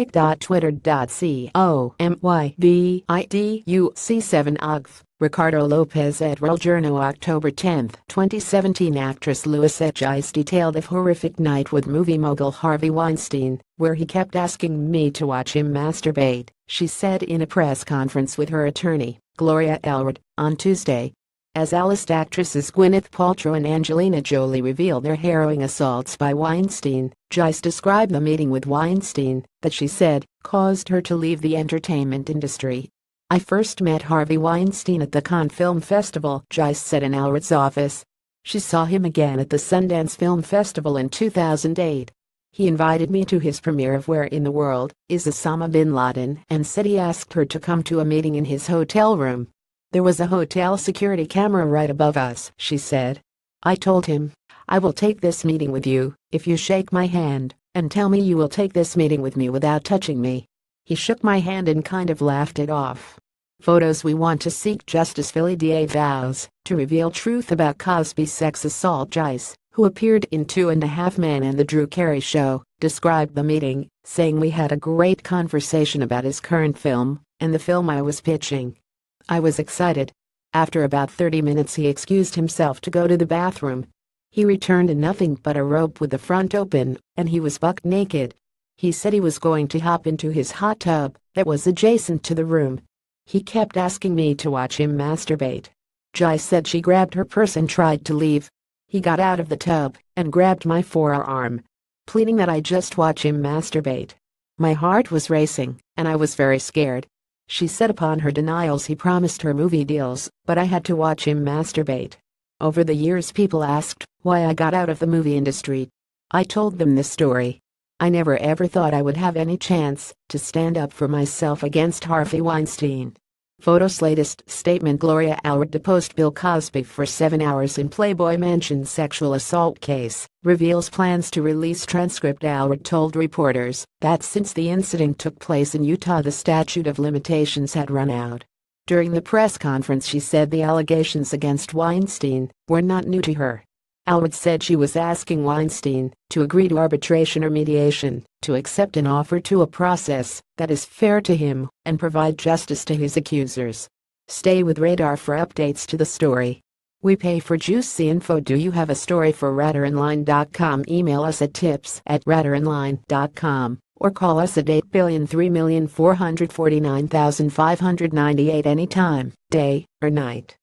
pic.twitter.co myviduc7 ogv Ricardo Lopez at El Journal October 10, 2017 Actress Louisette Geiss detailed a horrific night with movie mogul Harvey Weinstein, where he kept asking me to watch him masturbate, she said in a press conference with her attorney, Gloria Allred, on Tuesday. As A-list actresses Gwyneth Paltrow and Angelina Jolie revealed their harrowing assaults by Weinstein, Geiss described the meeting with Weinstein, that she said, caused her to leave the entertainment industry I first met Harvey Weinstein at the Cannes Film Festival, Geiss said in Allred's office. She saw him again at the Sundance Film Festival in 2008. He invited me to his premiere of Where in the World is Osama bin Laden and said he asked her to come to a meeting in his hotel room. There was a hotel security camera right above us, she said. I told him, I will take this meeting with you if you shake my hand and tell me you will take this meeting with me without touching me. He shook my hand and kind of laughed it off. Photos We want to seek justice Philly DA vows to reveal truth about Cosby's sex assault Geiss, who appeared in Two and a Half Men and The Drew Carey Show, described the meeting, saying we had a great conversation about his current film and the film I was pitching. I was excited. After about 30 minutes he excused himself to go to the bathroom. He returned in nothing but a robe with the front open, and he was buck naked. He said he was going to hop into his hot tub that was adjacent to the room he kept asking me to watch him masturbate. Geiss said she grabbed her purse and tried to leave. He got out of the tub and grabbed my forearm, pleading that I just watch him masturbate. My heart was racing, and I was very scared. She said upon her denials he promised her movie deals, but I had to watch him masturbate. Over the years people asked why I got out of the movie industry. I told them this story. I never ever thought I would have any chance to stand up for myself against Harvey Weinstein. Photos latest statement Gloria Allred deposed Bill Cosby for seven hours in Playboy Mansion sexual assault case, reveals plans to release transcript Allred told reporters that since the incident took place in Utah the statute of limitations had run out. During the press conference she said the allegations against Weinstein were not new to her Allred said she was asking Weinstein to agree to arbitration or mediation, to accept an offer to a process that is fair to him and provide justice to his accusers. Stay with Radar for updates to the story. We pay for juicy info. Do you have a story for RadarOnline.com? Email us at tips at RadarOnline.com or call us at 8 anytime, day or night.